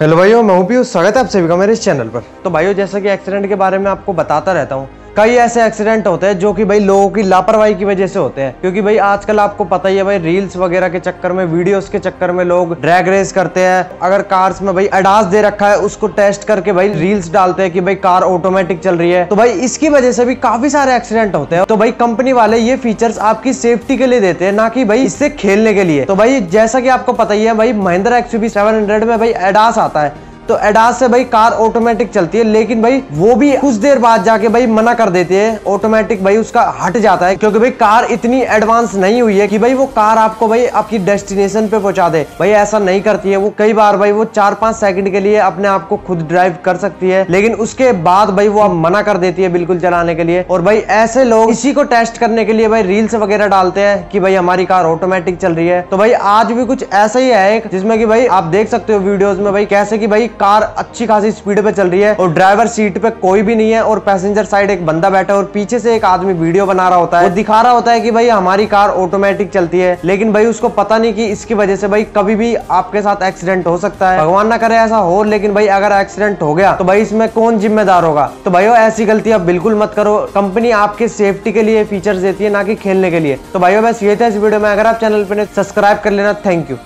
Hello भाइयों, मैं हूँ पीयूष, स्वागत है आप सभी का मेरे इस चैनल पर। तो भाइयों, जैसा कि एक्सीडेंट के बारे में आपको बताता रहता हूँ कई ऐसे एक्सीडेंट होते हैं जो कि भाई लोगों की लापरवाही की वजह से होते हैं। क्योंकि भाई आजकल आपको पता ही है भाई रील्स वगैरह के चक्कर में वीडियोस के चक्कर में लोग ड्रैग रेस करते हैं। अगर कार्स में भाई अडास दे रखा है, उसको टेस्ट करके भाई रील्स डालते हैं कि भाई कार ऑटोमेटिक चल रही है। तो भाई इसकी वजह से भी काफ़ी सारे एक्सीडेंट होते हैं। तो भाई कंपनी वाले ये फीचर्स आपकी सेफ्टी के लिए देते हैं, ना कि भाई इससे खेलने के लिए। तो भाई जैसा कि आपको पता ही है, भाई महिंद्रा एक्सयूवी सेवन में भाई एडास आता है। तो एडास से भाई कार ऑटोमेटिक चलती है, लेकिन भाई वो भी कुछ देर बाद जाके भाई मना कर देती है। ऑटोमेटिक भाई उसका हट जाता है, क्योंकि भाई कार इतनी एडवांस नहीं हुई है कि भाई वो कार आपको भाई आपकी डेस्टिनेशन पे पहुँचा दे। भाई ऐसा नहीं करती है, वो कई बार भाई वो चार पाँच सेकंड के लिए अपने आप को खुद ड्राइव कर सकती है, लेकिन उसके बाद भाई वो आप मना कर देती है बिल्कुल चलाने के लिए। और भाई ऐसे लोग इसी को टेस्ट करने के लिए भाई रील्स वगैरह डालते हैं कि भाई हमारी कार ऑटोमेटिक चल रही है। तो भाई आज भी कुछ ऐसा ही है जिसमें कि भाई आप देख सकते हो वीडियोज़ में भाई कैसे कि भाई कार अच्छी खासी स्पीड पे चल रही है और ड्राइवर सीट पे कोई भी नहीं है और पैसेंजर साइड एक बंदा बैठा है और पीछे से एक आदमी वीडियो बना रहा होता है। दिखा रहा होता है कि भाई हमारी कार ऑटोमेटिक चलती है, लेकिन भाई उसको पता नहीं कि इसकी वजह से भाई कभी भी आपके साथ एक्सीडेंट हो सकता है। भगवान ना करे ऐसा हो, लेकिन भाई अगर एक्सीडेंट हो गया तो भाई इसमें कौन जिम्मेदार होगा? तो भाई ऐसी गलती आप बिल्कुल मत करो। कंपनी आपके सेफ्टी के लिए फीचर्स देती है, ना कि खेलने के लिए। तो भाई बस ये था इस वीडियो में। अगर आप चैनल पर सब्सक्राइब कर लेना। Thank you